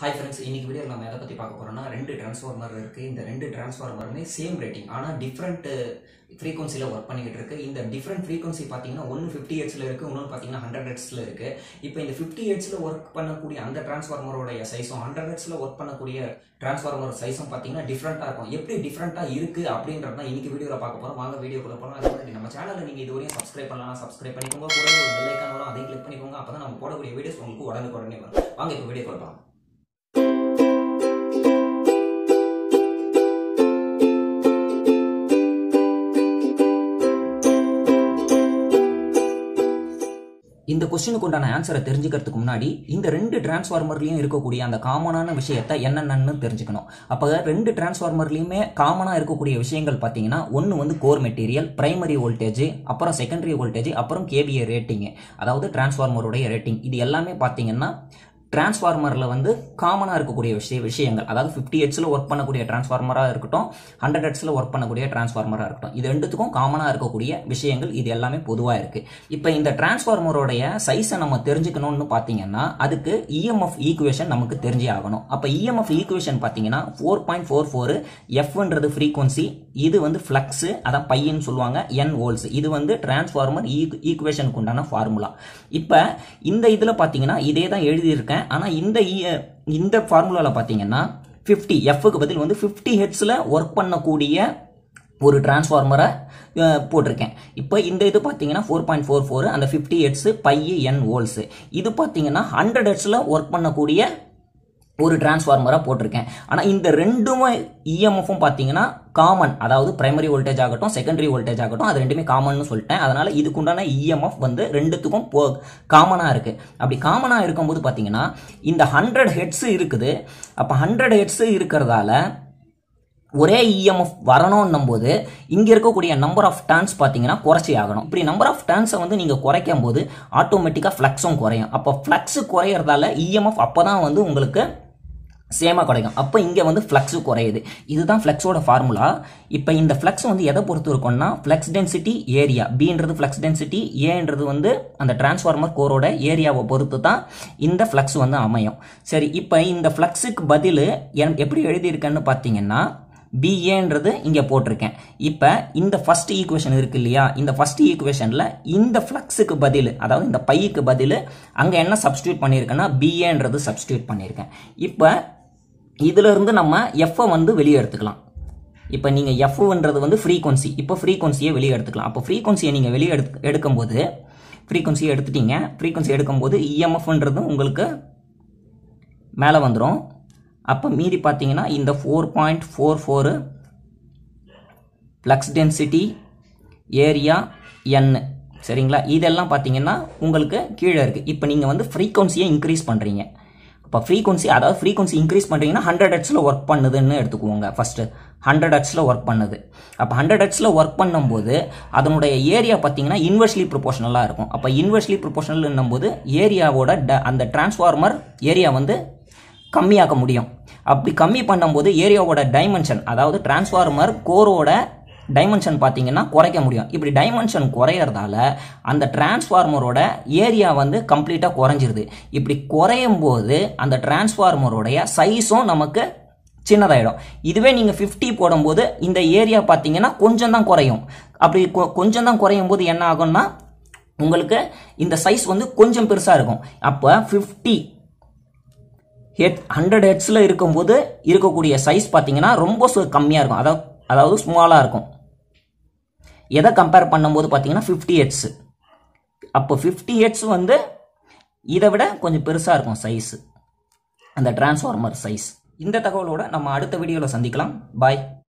Hi friends இன்னைக்கு video நம்ம எதை பற்றி பார்க்க போகிறோம்னா ரெண்டு டிரான்ஸ்ஃபார்மர் இருக்குது இந்த ரெண்டு டிரான்ஸ்ஃபார்மருமே சேம் ரேட்டிங் ஆனால் டிஃப்ரெண்ட் ஃப்ரீக்வன்சியில் ஒர்க் பண்ணிக்கிட்டு இருக்கு. இந்த டிஃப்ரெண்ட் ஃப்ரீக்வன்சி பார்த்தீங்கன்னா ஒன்று ஃபிஃப்டி ஹெட்ஸில் இருக்குது இன்னொன்று பார்த்தீங்கன்னா ஹண்ட்ரட் ஹெட்ஸில் இருக்குது இப்போ இந்த ஃபிஃப்டி ஹெட்ஸில் ஒர்க் பண்ணக்கூடிய அந்த டிரான்ஸ்ஃபார்மரோடைய சைஸும் ஹண்ட்ரட் ஹெட்ஸில் ஒர்க் பண்ணக்கூடிய டிரான்ஸ்ஃபார்மர் சைஸும் பார்த்தீங்கன்னா டிஃப்ரெண்ட்டாக இருக்கும். எப்படி டிஃப்ரெண்ட்டாக இருக்குது அப்படின்றது தான் இன்றைக்கி வீடியோவில் பார்க்க போகிறோம் வாங்க வீடியோக்குள்ள போகலாம் அது மாதிரி நம்ம சேனலை நீங்கள் இதுவரையும் சப்ஸ்கிரைப் பண்ணலாம் சப்ஸ்கிரைப் பண்ணிக்கோங்க. கூட ஒரு பெல்லைக்கான வரும் அதையும் கிளிக் பண்ணிக்கோங்க. அப்போ தான் நம்ம போடக்கூடிய வீடியோஸ் உங்களுக்கு உடனே உடனே வரும். வாங்க இப்போ வீடியோ கொடுப்போம் இந்த கொஸ்டினுக்கு உண்டான ஆன்சரை தெரிஞ்சுக்கிறதுக்கு முன்னாடி இந்த ரெண்டு டிரான்ஸ்ஃபார்மர்லையும் இருக்கக்கூடிய அந்த காமனான விஷயத்தை என்னென்னு தெரிஞ்சுக்கணும். அப்போ ரெண்டு டிரான்ஸ்ஃபார்மர்லையுமே காமனாக இருக்கக்கூடிய விஷயங்கள் பார்த்தீங்கன்னா ஒன்று வந்து கோர் மெட்டீரியல் பிரைமரி வோல்டேஜ் அப்புறம் செகண்டரி வோல்டேஜ் அப்புறம் கேபிஏ ரேட்டிங் அதாவது டிரான்ஸ்ஃபார்மருடைய ரேட்டிங் இது எல்லாமே பார்த்தீங்கன்னா டிரான்ஸ்ஃபார்மரில் வந்து காமனாக இருக்கக்கூடிய விஷய விஷயங்கள். அதாவது ஃபிஃப்டி ஹெட்ஸில் ஒர்க் பண்ணக்கூடிய டிரான்ஸ்ஃபார்மராக இருக்கட்டும் ஹண்ட்ரட் ஹெட்ஸில் ஒர்க் பண்ணக்கூடிய டிரான்ஸ்ஃபார்மராக இருக்கட்டும். இது ரெண்டுத்துக்கும் காமனாக இருக்கக்கூடிய விஷயங்கள். இது எல்லாமே பொதுவாக இருக்குது இப்போ இந்த டிரான்ஸ்ஃபார்மரோடைய சைஸை நம்ம தெரிஞ்சுக்கணும்னு பார்த்தீங்கன்னா அதுக்கு இஎம்எஃப் ஈக்குவேஷன் நமக்கு தெரிஞ்சே ஆகணும். அப்போ இஎம்எஃப் ஈக்குவேஷன் பார்த்தீங்கன்னா ஃபோர் பாயிண்ட் ஃபோர் ஃபோர் எஃப்ன்றது ஃப்ரீக்வன்சி இது வந்து ஃப்ளக்ஸு அதான் பையன்னு சொல்லுவாங்க என் வோல்ஸ் இது வந்து டிரான்ஸ்ஃபார்மர் ஈக்குவேஷனுக்கு e-, உண்டான ஃபார்முலா இப்போ இந்த இதில் பார்த்தீங்கன்னா இதே தான் எழுதியிருக்கேன். ஆனால் இந்த இந்த ஃபார்முலாவில் பார்த்தீங்கன்னா ஃபிஃப்டி எஃப்க்கு பதில் வந்து ஃபிஃப்டி ஹெட்ஸில் ஒர்க் பண்ணக்கூடிய ஒரு டிரான்ஸ்ஃபார்மரை போட்டிருக்கேன். இப்போ இந்த இது பார்த்தீங்கன்னா ஃபோர் பாயிண்ட் ஃபோர் ஃபோர் அந்த fifty hertz by N volts இது பார்த்தீங்கன்னா ஹண்ட்ரட் ஹெட்ஸில் ஒர்க் பண்ணக்கூடிய ஒரு டிரான்ஸ்ஃபார்மராக போட்டிருக்கேன். ஆனால் இந்த ரெண்டுமே இஎம்எஃப்பும் பார்த்தீங்கன்னா காமன் அதாவது பிரைமரி வோல்டேஜ் ஆகட்டும் செகண்டரி வோல்டேஜ் ஆகட்டும் அது ரெண்டுமே காமன்னு சொல்லிட்டேன். அதனால் இதுக்குண்டான இஎம்எஃப் வந்து ரெண்டுத்துக்கும் போ காமனாக இருக்குது அப்படி காமனாக இருக்கும்போது பார்த்தீங்கன்னா இந்த ஹண்ட்ரட் ஹெட்ஸு இருக்குது. அப்போ ஹண்ட்ரட் ஹெட்ஸு இருக்கிறதால ஒரே இஎம்எஃப் வரணும்னும் போது இங்கே இருக்கக்கூடிய நம்பர் ஆஃப் டர்ன்ஸ் பார்த்தீங்கன்னா குறைச்சி ஆகணும். இப்படி நம்பர் ஆஃப் டர்ன்ஸை வந்து நீங்கள் குறைக்கும் போது ஆட்டோமேட்டிக்காக ஃப்ளக்ஸும் குறையும். அப்போ ஃப்ளக்ஸு குறையிறதால இஎம்எஃப் அப்போ தான் வந்து உங்களுக்கு சேமாக கிடைக்கும். அப்போ இங்கே வந்து ஃப்ளக்ஸு குறையுது. இதுதான் ஃப்ளக்ஸோட ஃபார்முலா இப்போ இந்த ஃப்ளக்ஸ் வந்து எதை பொறுத்து இருக்கும்னா ஃப்ளக்ஸ் டென்சிட்டி ஏரியா பின்றது ஃப்ளக்ஸ் டென்சிட்டி ஏன்றது வந்து அந்த டிரான்ஸ்ஃபார்மர் கோரோட ஏரியாவை பொறுத்து தான் இந்த ஃப்ளக்ஸ் வந்து அமையும். சரி இப்போ இந்த ஃப்ளக்ஸுக்கு பதில் என் எப்படி எழுதியிருக்கேன்னு பார்த்தீங்கன்னா பிஏன்றது இங்கே போட்டிருக்கேன். இப்போ இந்த ஃபர்ஸ்ட் ஈக்குவேஷன் இருக்கு இல்லையா? இந்த ஃபர்ஸ்ட் ஈக்குவேஷனில் இந்த ஃப்ளக்ஸுக்கு பதில் அதாவது இந்த பைக்கு பதில் அங்கே என்ன சப்ஸ்டியூட் பண்ணியிருக்கேன்னா பிஏன்றது சப்ஸ்டியூட் பண்ணியிருக்கேன். இப்போ இதிலிருந்து நம்ம எஃப்ஐ வந்து வெளியே எடுத்துக்கலாம். இப்போ நீங்கள் எஃப்ன்றது வந்து ஃப்ரீக்வன்சி இப்போ ஃப்ரீக்வன்சியை வெளியே எடுத்துக்கலாம். அப்போ ஃப்ரீக்வன்சியை நீங்கள் வெளியே எடுத்து எடுக்கும்போது ஃப்ரீக்வன்சியை எடுத்துட்டீங்க. ஃப்ரீக்வன்சி எடுக்கும்போது இஎம்எஃப்ன்றது உங்களுக்கு மேலே வந்துடும் அப்போ மீறி பார்த்தீங்கன்னா இந்த four point four four flux density area N சரிங்களா? இதெல்லாம் பார்த்தீங்கன்னா உங்களுக்கு கீழே இருக்குது இப்போ நீங்கள் வந்து ஃப்ரீக்வன்சியை இன்க்ரீஸ் பண்ணுறீங்க இப்போ ஃப்ரீக்வன்சி அதாவது ஃப்ரீக்வன்சி இன்க்ரீஸ் பண்ணுறீங்கன்னா ஹண்ட்ரட் ஹெட்ஸில் ஒர்க் பண்ணுதுன்னு எடுத்துக்குவோங்க. ஃபஸ்ட்டு ஹண்ட்ரட் ஹெட்ஸில் ஒர்க் பண்ணுது. அப்போ ஹண்ட்ரட் ஹெட்ஸில் ஒர்க் பண்ணும்போது அதனுடைய ஏரியா பார்த்தீங்கன்னா இன்வெர்ஸ்லி ப்ரொபோஷனலாக இருக்கும். அப்போ இன்வெர்ஸ்லி ப்ரொபோஷனல்னும் போது ஏரியாவோட ட- அந்த டிரான்ஸ்ஃபார்மர் ஏரியா வந்து கம்மியாக்க முடியும். அப்படி கம்மி பண்ணும்போது ஏரியாவோட டைமென்ஷன் அதாவது டிரான்ஸ்ஃபார்மர் கோரோட டைமென்ஷன் பார்த்தீங்கன்னா குறைக்க முடியும். இப்படி டைமென்ஷன் குறையறதால அந்த டிரான்ஸ்ஃபார்மரோட ஏரியா வந்து கம்ப்ளீட்டாக குறைஞ்சிருது. இப்படி குறையும் போது அந்த டிரான்ஸ்ஃபார்மருடைய சைஸும் நமக்கு சின்னதாயிடும். இதுவே நீங்கள் ஃபிஃப்டி போடும்போது இந்த ஏரியா பார்த்தீங்கன்னா கொஞ்சம் தான் குறையும். அப்படி கொ- கொஞ்சம் தான் குறையும் போது என்ன ஆகும்னா உங்களுக்கு இந்த சைஸ் வந்து கொஞ்சம் பெருசாக இருக்கும். அப்போ ஃபிஃப்டி ஹெட் ஹண்ட்ரட் ஹெட்ஸில் இருக்கும்போது இருக்கக்கூடிய சைஸ் பார்த்தீங்கன்னா ரொம்ப கம்மியாக இருக்கும். அதாவது அதாவது ஸ்மாலாக இருக்கும். எதை கம்பேர் பண்ணும்போது பார்த்தீங்கன்னா ஃபிஃப்டி ஹெட்ஸ் அப்போ ஃபிஃப்டி ஹெட்ஸ் வந்து இதை விட கொஞ்சம் பெருசாக இருக்கும் சைஸு அந்த டிரான்ஸ்ஃபார்மர் சைஸ் இந்த தகவலோட நம்ம அடுத்த வீடியோவில் சந்திக்கலாம். பாய்